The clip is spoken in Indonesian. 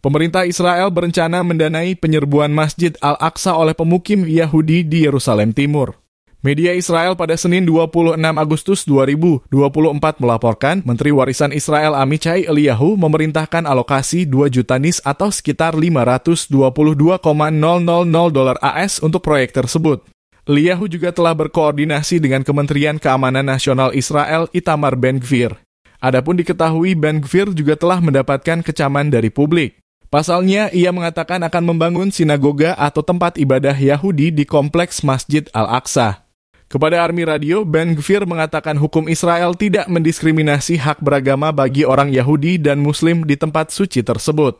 Pemerintah Israel berencana mendanai penyerbuan Masjid Al-Aqsa oleh pemukim Yahudi di Yerusalem Timur. Media Israel pada Senin 26 Agustus 2024 melaporkan Menteri Warisan Israel Amichai Eliyahu memerintahkan alokasi 2 juta nis atau sekitar 522,000 dolar AS untuk proyek tersebut. Eliyahu juga telah berkoordinasi dengan Kementerian Keamanan Nasional Israel Itamar Ben-Gvir. Adapun diketahui Ben-Gvir juga telah mendapatkan kecaman dari publik. Pasalnya, ia mengatakan akan membangun sinagoga atau tempat ibadah Yahudi di kompleks Masjid Al-Aqsa. Kepada Army Radio, Ben Gvir mengatakan hukum Israel tidak mendiskriminasi hak beragama bagi orang Yahudi dan Muslim di tempat suci tersebut.